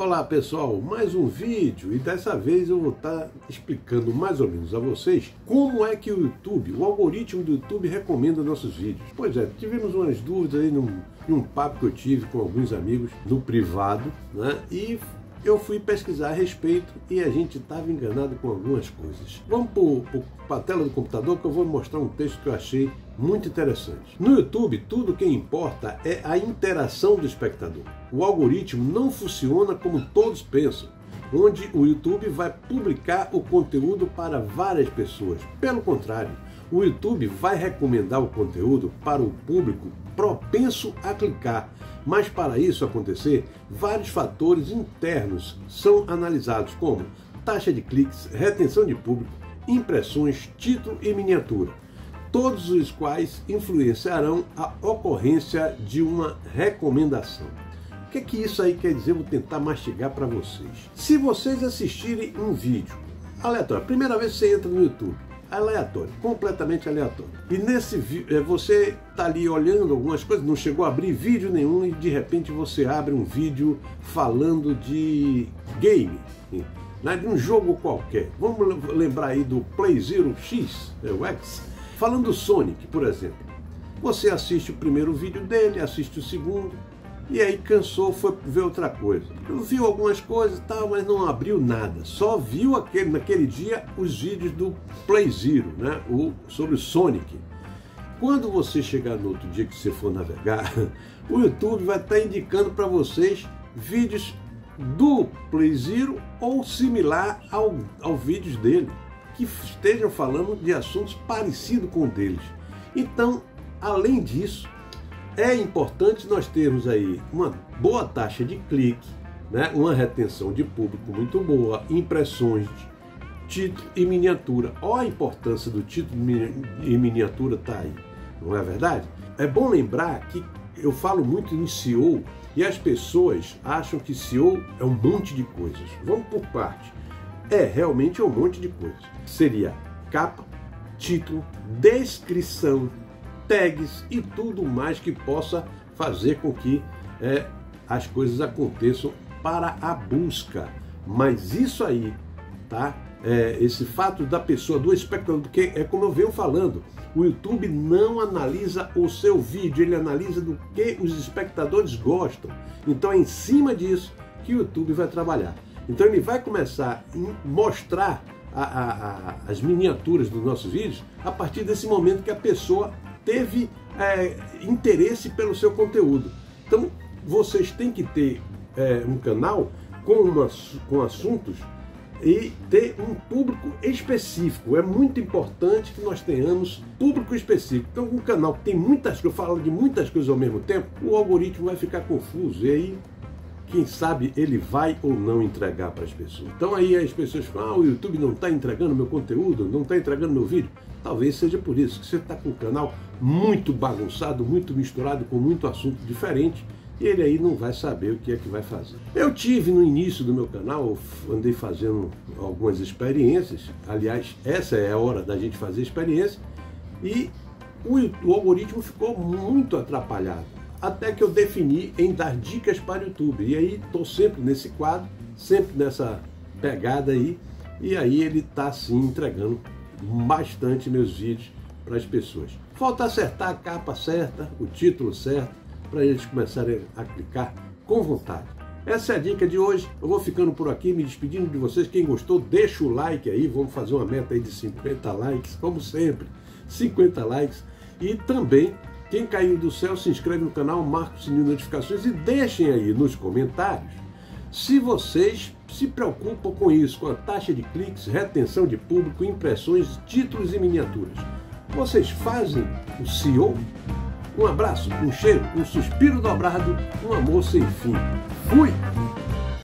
Olá pessoal, mais um vídeo e dessa vez eu vou estar explicando mais ou menos a vocês como é que o YouTube, o algoritmo do YouTube recomenda nossos vídeos. Pois é, tivemos umas dúvidas aí num, num papo que eu tive com alguns amigos no privado, né? E eu fui pesquisar a respeito e a gente estava enganado com algumas coisas. Vamos para a tela do computador que eu vou mostrar um texto que eu achei muito interessante. No YouTube, tudo que importa é a interação do espectador. O algoritmo não funciona como todos pensam, onde o YouTube vai publicar o conteúdo para várias pessoas. Pelo contrário, o YouTube vai recomendar o conteúdo para o público propenso a clicar. Mas para isso acontecer, vários fatores internos são analisados, como taxa de cliques, retenção de público, impressões, título e miniatura, todos os quais influenciarão a ocorrência de uma recomendação. O que, é que isso aí quer dizer? Vou tentar mastigar para vocês. Se vocês assistirem um vídeo aleatório, primeira vez que você entra no YouTube, aleatório, completamente aleatório. E nesse vídeo, é, você está ali olhando algumas coisas, não chegou a abrir vídeo nenhum e de repente você abre um vídeo falando de game, né, de um jogo qualquer. Vamos lembrar aí do Play Zero X, é o X, falando do Sonic, por exemplo. Você assiste o primeiro vídeo dele, assiste o segundo, e aí cansou, foi ver outra coisa. Viu algumas coisas e tal, mas não abriu nada. Só viu aquele, naquele dia os vídeos do Play Zero, né? O, sobre o Sonic. Quando você chegar no outro dia que você for navegar, o YouTube vai estar indicando para vocês vídeos do Play Zero ou similar ao, ao vídeos dele, que estejam falando de assuntos parecidos com o deles. Então, além disso, é importante nós termos aí uma boa taxa de clique, né? uma retenção de público muito boa, impressões, título e miniatura. Olha a importância do título e miniatura tá aí, não é verdade? É bom lembrar que eu falo muito em SEO e as pessoas acham que SEO é um monte de coisas. Vamos por parte. É realmente um monte de coisas. Seria capa, título, descrição, tags e tudo mais que possa fazer com que é, as coisas aconteçam para a busca. Mas isso aí, tá? É, esse fato da pessoa, do espectador, porque é como eu venho falando, o YouTube não analisa o seu vídeo, ele analisa do que os espectadores gostam. Então é em cima disso que o YouTube vai trabalhar. Então ele vai começar a mostrar a, a, a, as miniaturas dos nossos vídeos a partir desse momento que a pessoa teve é, interesse pelo seu conteúdo. Então, vocês têm que ter é, um canal com, uma, com assuntos e ter um público específico. É muito importante que nós tenhamos público específico. Então, um canal que tem muitas coisas, fala de muitas coisas ao mesmo tempo, o algoritmo vai ficar confuso. E aí quem sabe ele vai ou não entregar para as pessoas. Então aí as pessoas falam, ah, o YouTube não está entregando meu conteúdo, não está entregando meu vídeo. Talvez seja por isso que você está com um canal muito bagunçado, muito misturado, com muito assunto diferente, e ele aí não vai saber o que é que vai fazer. Eu tive no início do meu canal, andei fazendo algumas experiências, aliás, essa é a hora da gente fazer experiência, e o, o algoritmo ficou muito atrapalhado até que eu defini em dar dicas para o YouTube. E aí estou sempre nesse quadro, sempre nessa pegada aí, e aí ele está sim entregando bastante meus vídeos para as pessoas. Falta acertar a capa certa, o título certo, para eles começarem a clicar com vontade. Essa é a dica de hoje. Eu vou ficando por aqui, me despedindo de vocês. Quem gostou, deixa o like aí. Vamos fazer uma meta aí de 50 likes, como sempre. 50 likes. E também quem caiu do céu, se inscreve no canal, marca o sininho de notificações e deixem aí nos comentários se vocês se preocupam com isso, com a taxa de cliques, retenção de público, impressões, títulos e miniaturas. Vocês fazem o CEO? Um abraço, um cheiro, um suspiro dobrado, um amor sem fim. Fui!